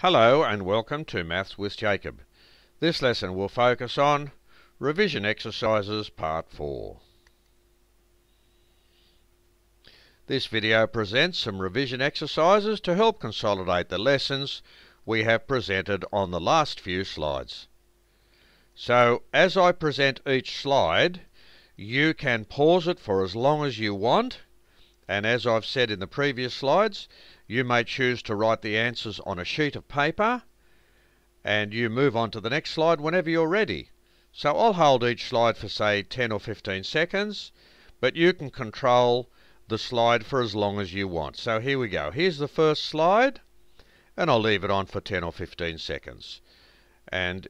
Hello and welcome to Maths with Jacob. This lesson will focus on revision exercises part 4. This video presents some revision exercises to help consolidate the lessons we have presented on the last few slides. So as I present each slide you can pause it for as long as you want and as I've said in the previous slides you may choose to write the answers on a sheet of paper and you move on to the next slide whenever you're ready. So I'll hold each slide for say 10 or 15 seconds, but you can control the slide for as long as you want. So here we go. Here's the first slide, and I'll leave it on for 10 or 15 seconds. And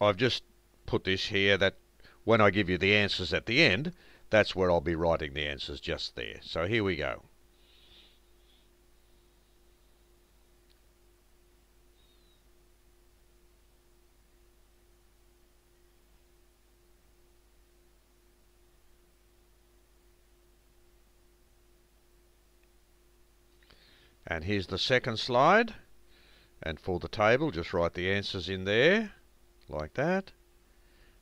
I've just put this here that when I give you the answers at the end, that's where I'll be writing the answers just there. So here we go. And here's the second slide. And for the table, just write the answers in there, like that.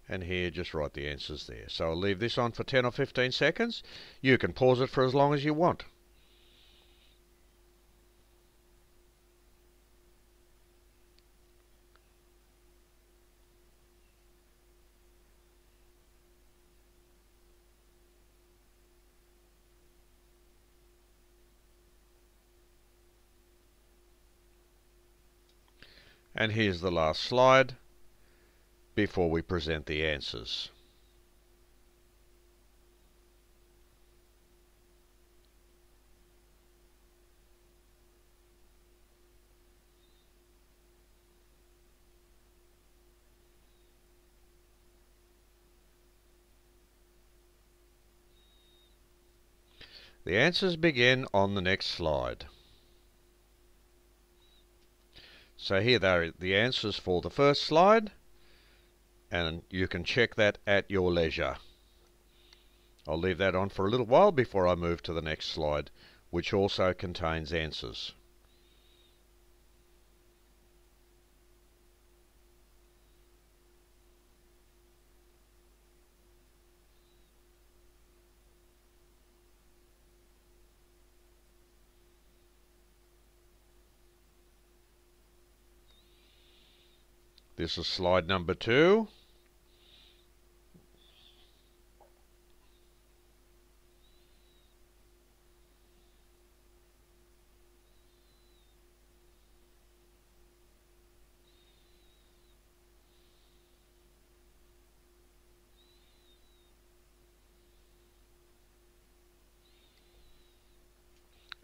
And here, just write the answers there. So I'll leave this on for 10 or 15 seconds. You can pause it for as long as you want. And here's the last slide before we present the answers. The answers begin on the next slide. So here they are the answers for the first slide, and you can check that at your leisure. I'll leave that on for a little while before I move to the next slide, which also contains answers. This is slide number two.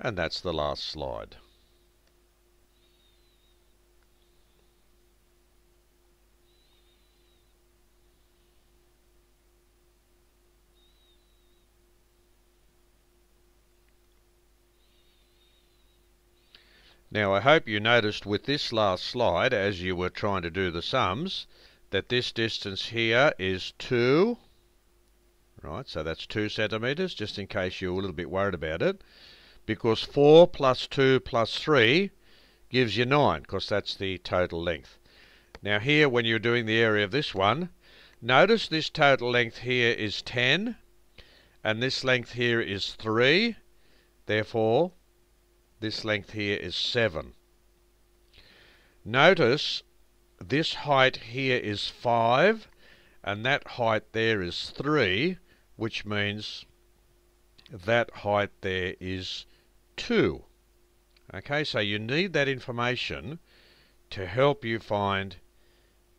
And that's the last slide. Now I hope you noticed with this last slide as you were trying to do the sums that this distance here is 2 right so that's 2 centimeters just in case you're a little bit worried about it because 4 plus 2 plus 3 gives you 9 because that's the total length now here when you're doing the area of this one notice this total length here is 10 and this length here is 3 therefore this length here is 7. Notice this height here is 5 and that height there is 3 which means that height there is 2. Okay, so you need that information to help you find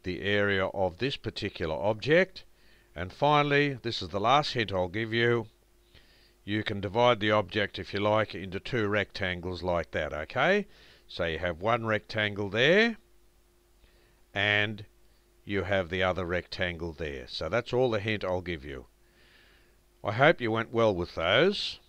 the area of this particular object. And finally, this is the last hint I'll give you. You can divide the object if you like into two rectangles like that okay? So you have one rectangle there and you have the other rectangle there. So that's all the hint I'll give you. I hope you went well with those